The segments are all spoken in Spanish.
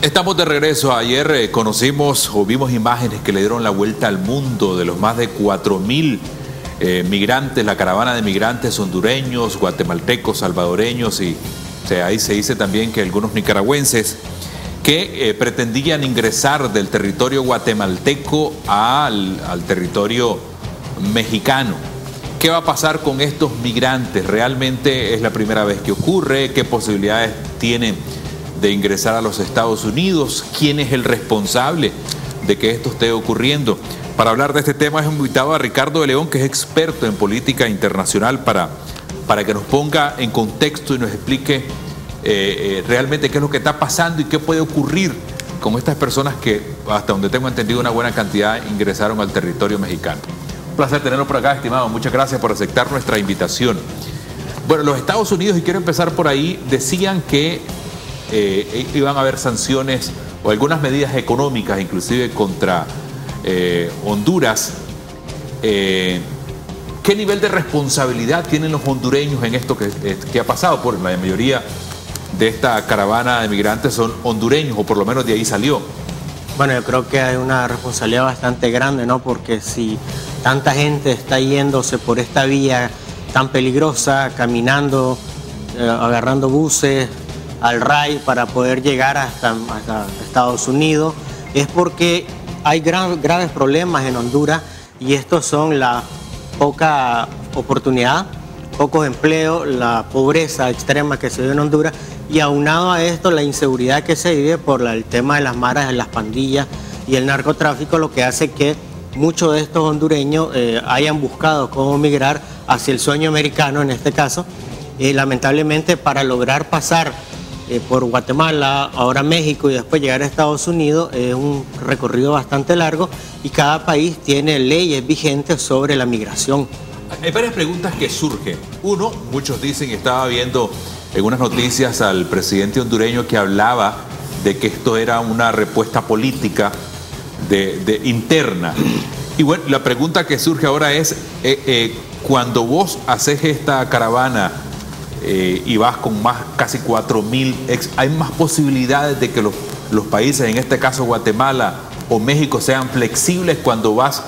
Estamos de regreso. Ayer eh, conocimos o vimos imágenes que le dieron la vuelta al mundo de los más de 4 mil eh, migrantes, la caravana de migrantes hondureños, guatemaltecos, salvadoreños y ahí se dice también que algunos nicaragüenses que eh, pretendían ingresar del territorio guatemalteco al, al territorio mexicano. ¿Qué va a pasar con estos migrantes? ¿Realmente es la primera vez que ocurre? ¿Qué posibilidades tienen? De ingresar a los Estados Unidos. ¿Quién es el responsable de que esto esté ocurriendo? Para hablar de este tema hemos invitado a Ricardo de León, que es experto en política internacional, para, para que nos ponga en contexto y nos explique eh, eh, realmente qué es lo que está pasando y qué puede ocurrir con estas personas que, hasta donde tengo entendido, una buena cantidad ingresaron al territorio mexicano. Un placer tenerlo por acá, estimado. Muchas gracias por aceptar nuestra invitación. Bueno, los Estados Unidos, y quiero empezar por ahí, decían que eh, iban a haber sanciones o algunas medidas económicas, inclusive contra eh, Honduras. Eh, ¿Qué nivel de responsabilidad tienen los hondureños en esto que, ha pasado? Porque la mayoría de esta caravana de migrantes son hondureños, o por lo menos de ahí salió. Bueno, yo creo que hay una responsabilidad bastante grande, ¿no? Porque si tanta gente está yéndose por esta vía tan peligrosa, caminando, agarrando buses, al RAI para poder llegar hasta, Estados Unidos, es porque hay graves problemas en Honduras y estos son la poca oportunidad, pocos empleos, la pobreza extrema que se vive en Honduras y aunado a esto la inseguridad que se vive por el tema de las maras, las pandillas y el narcotráfico, lo que hace que muchos de estos hondureños eh, hayan buscado cómo migrar hacia el sueño americano en este caso. Y lamentablemente para lograr pasar eh, por Guatemala, ahora México y después llegar a Estados Unidos es un recorrido bastante largo y cada país tiene leyes vigentes sobre la migración. Hay varias preguntas que surgen. Uno, muchos dicen, estaba viendo en unas noticias al presidente hondureño que hablaba de que esto era una respuesta política interna. Y bueno, la pregunta que surge ahora es, eh, eh, cuando vos haces esta caravana eh, y vas con más casi 4.000 ex, hay más posibilidades de que los, los, países, en este caso Guatemala o México, sean flexibles cuando vas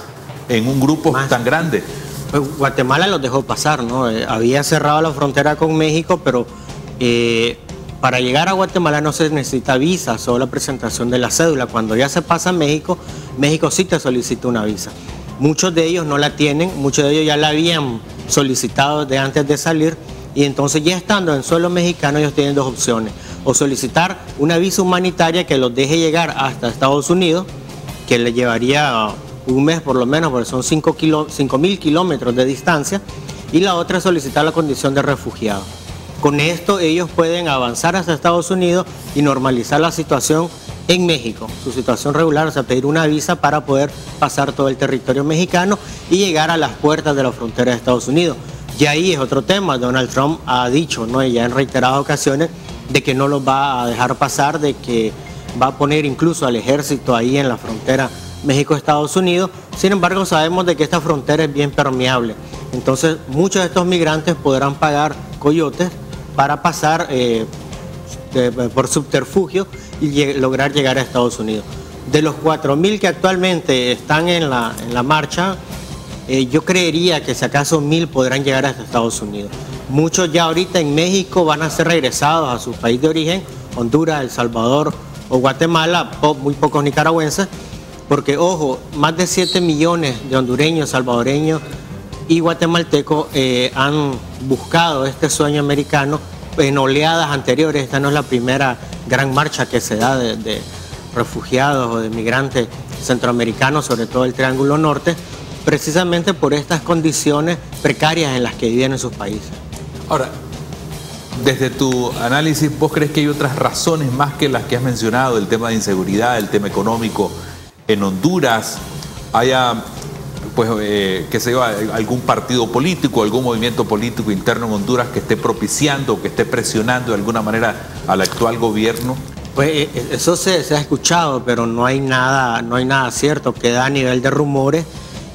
en un grupo tan grande. Pues, Guatemala los dejó pasar, ¿no? Eh, había cerrado la frontera con México, pero eh, para llegar a Guatemala no se necesita visa, solo la presentación de la cédula. Cuando ya se pasa a México, México sí te solicita una visa. Muchos de ellos no la tienen, muchos de ellos ya la habían solicitado de antes de salir y entonces ya estando en suelo mexicano ellos tienen dos opciones. O solicitar una visa humanitaria que los deje llegar hasta Estados Unidos, que le llevaría un mes por lo menos, porque son 5 mil kilómetros de distancia. Y la otra es solicitar la condición de refugiado. Con esto ellos pueden avanzar hasta Estados Unidos y normalizar la situación en México, su situación regular, o sea, pedir una visa para poder pasar todo el territorio mexicano y llegar a las puertas de la frontera de Estados Unidos. Y ahí es otro tema. Donald Trump ha dicho, ¿no? ya en reiteradas ocasiones, de que no los va a dejar pasar, de que va a poner incluso al ejército ahí en la frontera México-Estados Unidos. Sin embargo, sabemos de que esta frontera es bien permeable. Entonces, muchos de estos migrantes podrán pagar coyotes para pasar eh, por subterfugio y lograr llegar a Estados Unidos. De los 4.000 que actualmente están en la, en la marcha, eh, yo creería que si acaso mil podrán llegar hasta Estados Unidos. Muchos ya ahorita en México van a ser regresados a su país de origen, Honduras, El Salvador o Guatemala, muy pocos nicaragüenses, porque ojo, más de 7 millones de hondureños, salvadoreños y guatemaltecos eh, han buscado este sueño americano en oleadas anteriores. Esta no es la primera gran marcha que se da de, de refugiados o de migrantes centroamericanos, sobre todo el Triángulo Norte precisamente por estas condiciones precarias en las que viven en sus países. Ahora, desde tu análisis, ¿vos crees que hay otras razones más que las que has mencionado, el tema de inseguridad, el tema económico en Honduras? ¿Haya, pues, eh, que se algún partido político, algún movimiento político interno en Honduras que esté propiciando, que esté presionando de alguna manera al actual gobierno? Pues eh, eh, eso se, se ha escuchado, pero no hay nada, no hay nada cierto, queda a nivel de rumores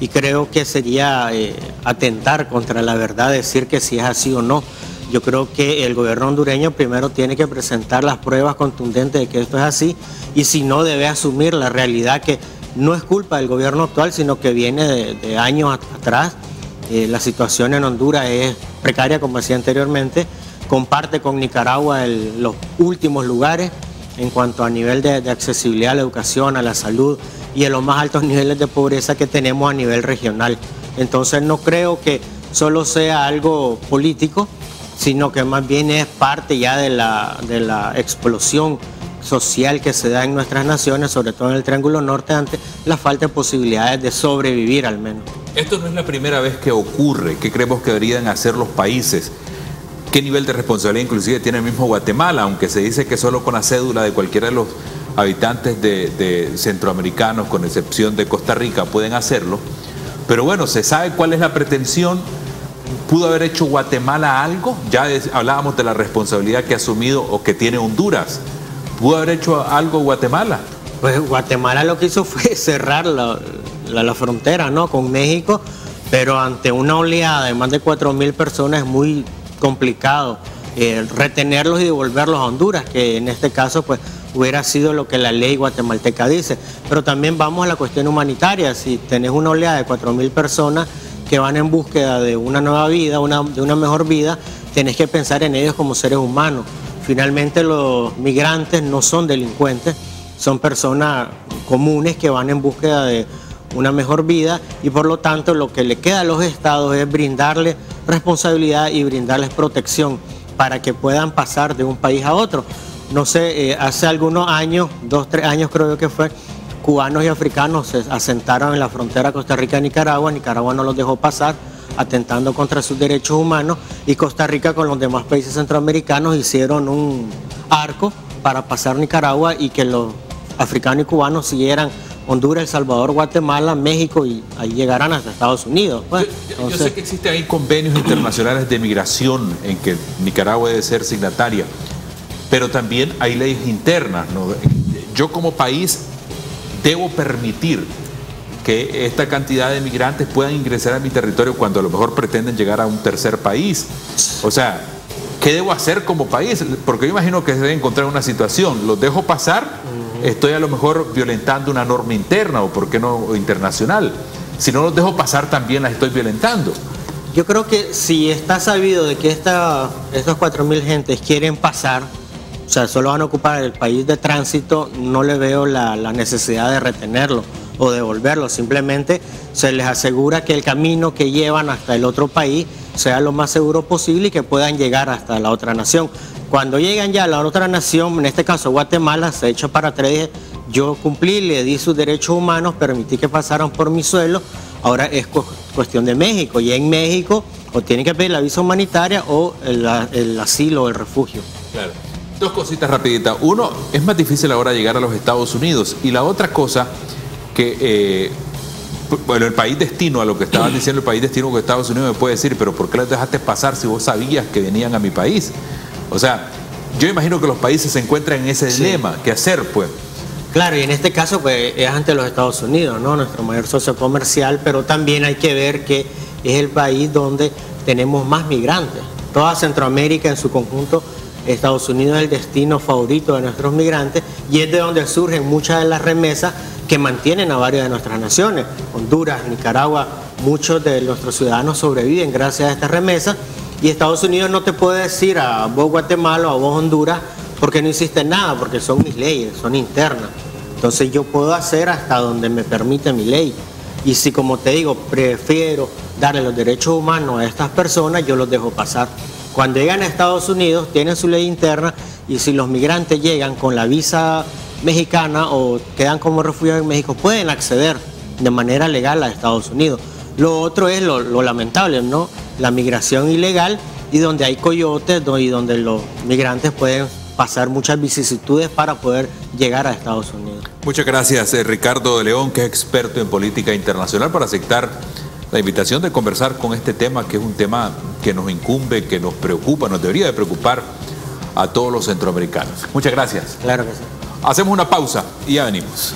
y creo que sería eh, atentar contra la verdad decir que si es así o no. yo creo que el gobierno hondureño primero tiene que presentar las pruebas contundentes de que esto es así y si no debe asumir la realidad que no es culpa del gobierno actual, sino que viene de, años atrás. Eh, la situación en Honduras es precaria, como decía anteriormente, comparte con Nicaragua los últimos lugares en cuanto a nivel de, de, accesibilidad a la educación, a la salud y a los más altos niveles de pobreza que tenemos a nivel regional. Entonces no creo que solo sea algo político, sino que más bien es parte ya de la, de la explosión social que se da en nuestras naciones, sobre todo en el Triángulo Norte, ante la falta de posibilidades de sobrevivir al menos. Esto no es la primera vez que ocurre. ¿Qué creemos que deberían hacer los países? ¿Qué nivel de responsabilidad inclusive tiene el mismo Guatemala? Aunque se dice que solo con la cédula de cualquiera de los habitantes de, centroamericanos, con excepción de Costa Rica, pueden hacerlo. Pero bueno, se sabe cuál es la pretensión ¿Pudo haber hecho Guatemala algo? Ya hablábamos de la responsabilidad que ha asumido o que tiene Honduras. ¿Pudo haber hecho algo Guatemala? Pues Guatemala lo que hizo fue cerrar la, frontera ¿no? con México, pero ante una oleada de más de 4.000 personas es muy complicado eh, retenerlos y devolverlos a Honduras, que en este caso pues hubiera sido lo que la ley guatemalteca dice. Pero también vamos a la cuestión humanitaria, si tenés una oleada de 4.000 personas, que van en búsqueda de una nueva vida, de una mejor vida, tenés que pensar en ellos como seres humanos. Finalmente los migrantes no son delincuentes, son personas comunes que van en búsqueda de una mejor vida y por lo tanto lo que le queda a los estados es brindarles responsabilidad y brindarles protección para que puedan pasar de un país a otro. No sé, eh, hace algunos años, dos, tres años creo que fue, cubanos y africanos se asentaron en la frontera Costa Rica-Nicaragua, Nicaragua no los dejó pasar, atentando contra sus derechos humanos, y Costa Rica con los demás países centroamericanos hicieron un arco para pasar Nicaragua y que los africanos y cubanos siguieran Honduras, El Salvador, Guatemala, México y ahí llegarán hasta Estados Unidos. Pues. yo, sé que existen ahí convenios internacionales de migración en que Nicaragua debe ser signataria, pero también hay leyes internas. Yo como país debo permitir que esta cantidad de migrantes puedan ingresar a mi territorio cuando a lo mejor pretenden llegar a un tercer país. O sea, ¿qué debo hacer como país? Porque yo imagino que se debe encontrar una situación, los dejo pasar, estoy a lo mejor violentando una norma interna o por qué no internacional. Si no los dejo pasar también las estoy violentando. Yo creo que si está sabido de que esta, estos 4.000 gentes quieren pasar, o sea, solo van a ocupar el país de tránsito, no le veo la, necesidad de retenerlo o devolverlo, simplemente se les asegura que el camino que llevan hasta el otro país sea lo más seguro posible y que puedan llegar hasta la otra nación. Cuando llegan ya a la otra nación, en este caso Guatemala, se echa para atrás, yo cumplí, le di sus derechos humanos, permití que pasaran por mi suelo, ahora es cuestión de México, y en México o tienen que pedir la visa humanitaria o el, asilo o el refugio. Dos cositas rapiditas. Uno, es más difícil ahora llegar a los Estados Unidos. Y la otra cosa, que, eh, bueno, el país destino, a lo que estaban diciendo el país destino que Estados Unidos me puede decir, pero ¿por qué los dejaste pasar si vos sabías que venían a mi país? O sea, yo imagino que los países se encuentran en ese dilema. ¿Qué hacer, pues? Claro, y en este caso pues, es ante los Estados Unidos, ¿no? Nuestro mayor socio comercial, pero también hay que ver que es el país donde tenemos más migrantes. Toda Centroamérica en su conjunto Estados Unidos es el destino favorito de nuestros migrantes y es de donde surgen muchas de las remesas que mantienen a varias de nuestras naciones. Honduras, Nicaragua, muchos de nuestros ciudadanos sobreviven gracias a estas remesas y Estados Unidos no te puede decir a vos Guatemala o a vos Honduras porque no hiciste nada, porque son mis leyes, son internas. Entonces yo puedo hacer hasta donde me permite mi ley. Y si como te digo, prefiero darle los derechos humanos a estas personas, yo los dejo pasar. Cuando llegan a Estados Unidos tienen su ley interna y si los migrantes llegan con la visa mexicana o quedan como refugiados en México, pueden acceder de manera legal a Estados Unidos. Lo otro es lo, lamentable, ¿no? La migración ilegal y donde hay coyotes y donde los migrantes pueden pasar muchas vicisitudes para poder llegar a Estados Unidos. Muchas gracias, eh, Ricardo de León, que es experto en política internacional, por aceptar la invitación de conversar con este tema, que es un tema que nos incumbe, que nos preocupa, nos debería de preocupar a todos los centroamericanos. Muchas gracias. Claro que sí. Hacemos una pausa y ya venimos.